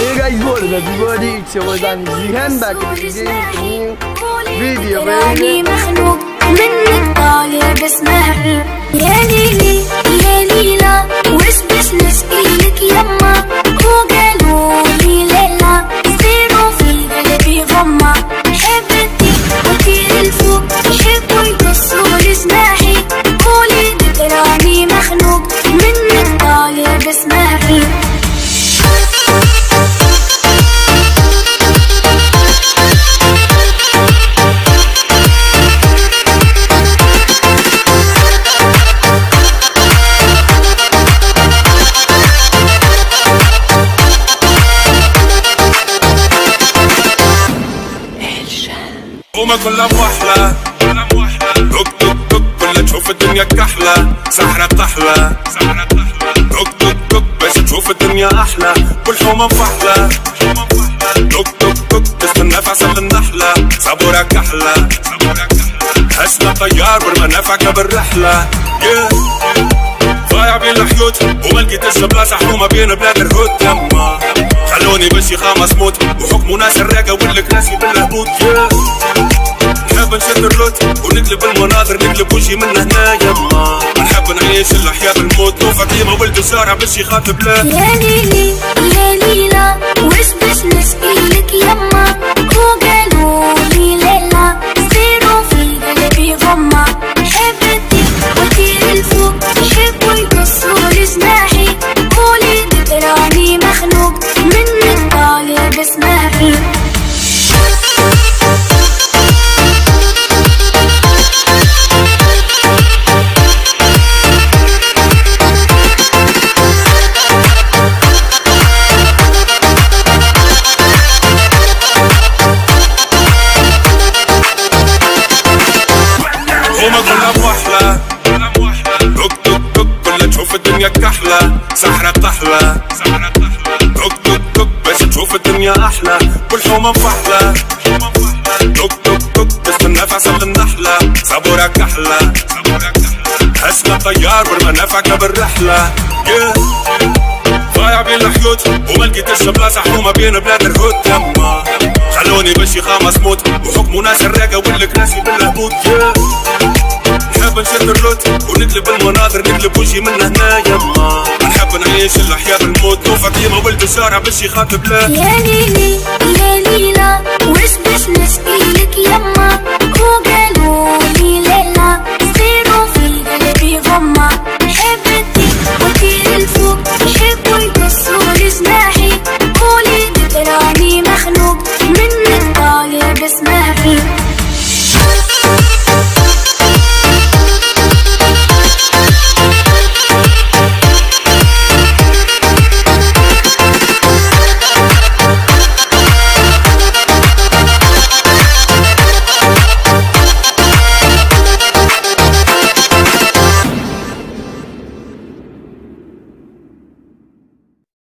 Hey guys, what is everybody? It's your boy Danny G. I'm back with a new video. وما كلها موحلة دوك دوك دوك كلها تشوف الدنيا كحلة. سحرة طحلة دوك دوك دوك باش تشوف الدنيا أحلى. كل حومة مفحلة دوك دوك دوك تستنى في عسل النحلة. صبورة كحلة. هسنا طيار والمنافعك بالرحلة yeah. ضايع بين الحيوت وما لقيتش بلاصة حومة بين بلاد الهود يما. خلوني باش يخامس موت. ناس الراقة والكراسي بالهبوط. نحب نشد الروت ونقلب المناظر نقلب وجهي من هنا يما نحب نعيش الحياة بالموت. وفاطمة ولد الشارع باش يخاطب لا يا ليلي يا ليلى وش كحلة سحرة طحلة دوك دوك دوك باش تشوف الدنيا أحلى. كل حومة مفحلة دوك دوك دوك تستنى في عسل النحلة صبورة كحلة هسنا طيار والمنافعك بالرحلة. Yeah. ضايع بين الحيوت وما لقيتش بلاصة حومة بين بلاد الهود يما. خلوني باش يخامس موت وحكموا ناس الراقة والكراسي بالهبوط yeah. نشد الروت ونقلب المناظر نقلب وجهي من هنا يما نحب نعيش الحياة بالموت وفاطمة ولد الشارع باش يخاطب لا. يا ليلي.